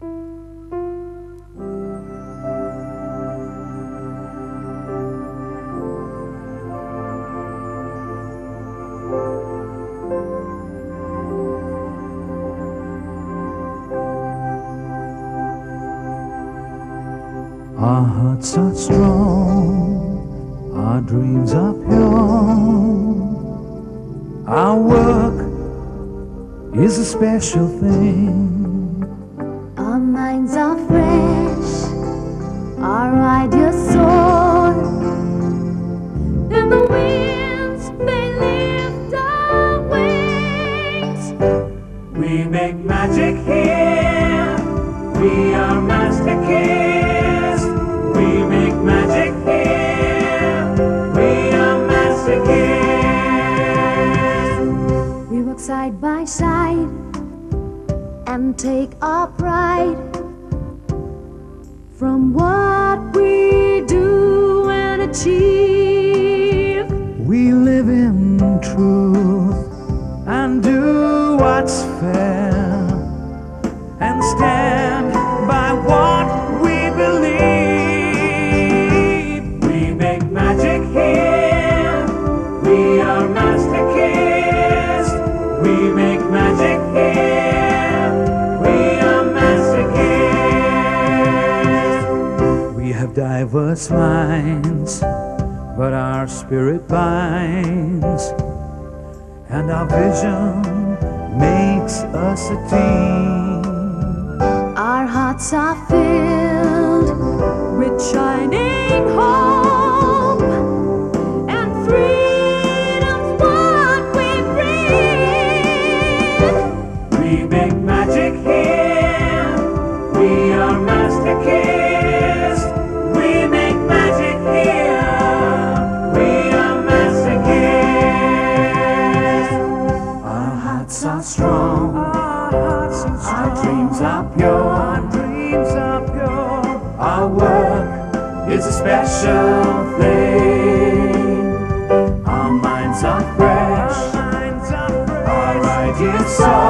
Our hearts are strong, our dreams are pure. Our work is a special thing. Our minds are fresh, our ideas soar. And the winds, they lift our wings. We make magic here, we are master kids. We make magic here, we are master kids. We walk side by side and take our pride from what we do and achieve. We live in truth and do what's fair and stand by what we believe. We make magic here, we are master kids. We make magic here, have diverse minds, but our spirit binds, and our vision makes us a team. Our hearts are filled with shining hope, and freedom's what we breathe. We Our hearts are strong, our dreams are pure, our dreams are pure. Our work is a special thing. Our minds are fresh, our ideas soar.